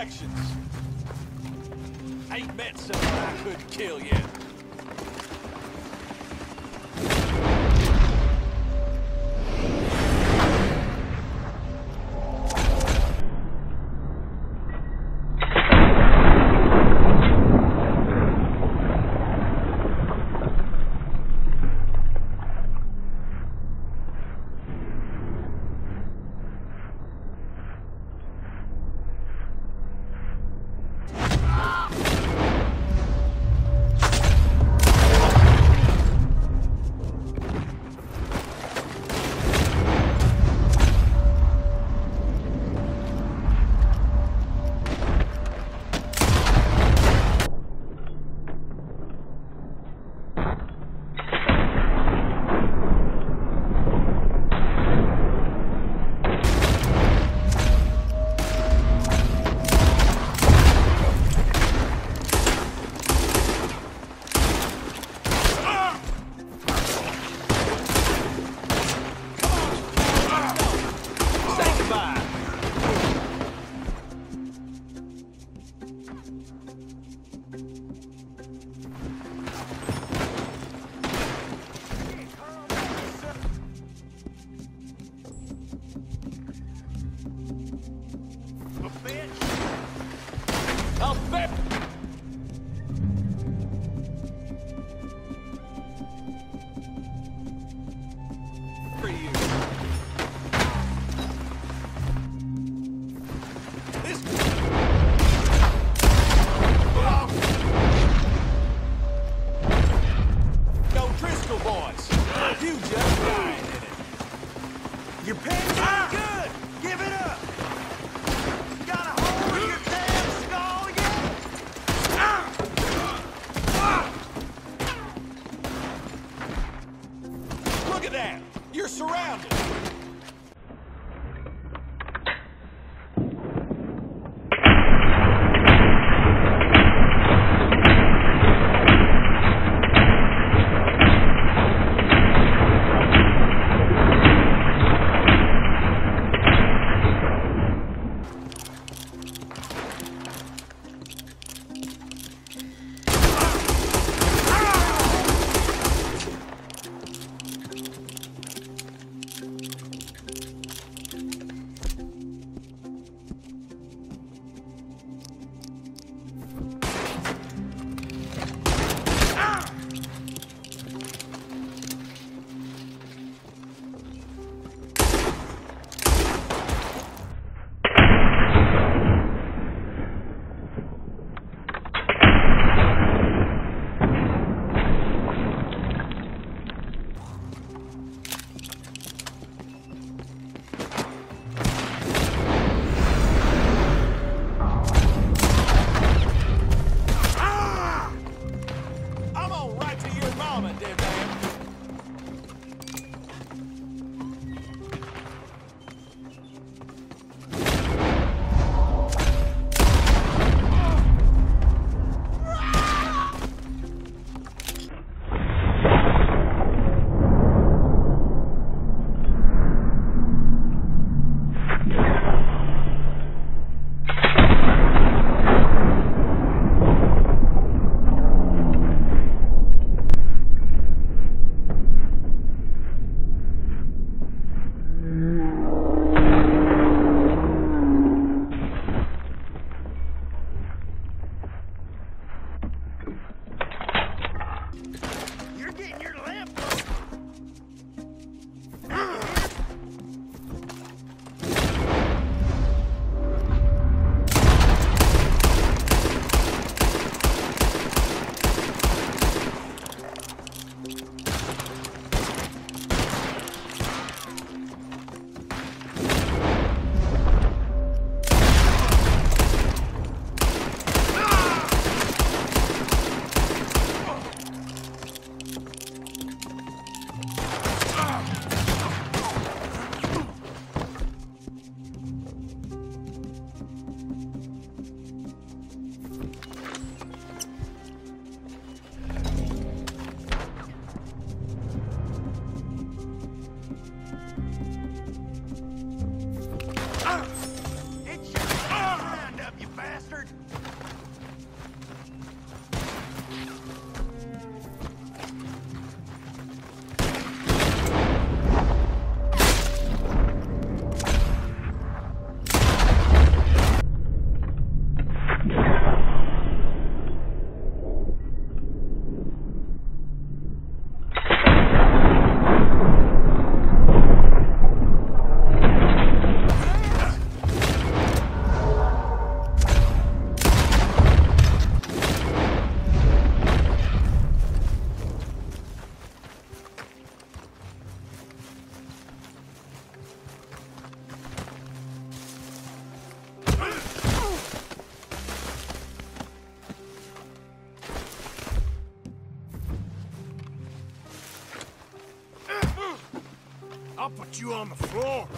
directions. Ain't met something I could kill yet. I'll put you on the floor.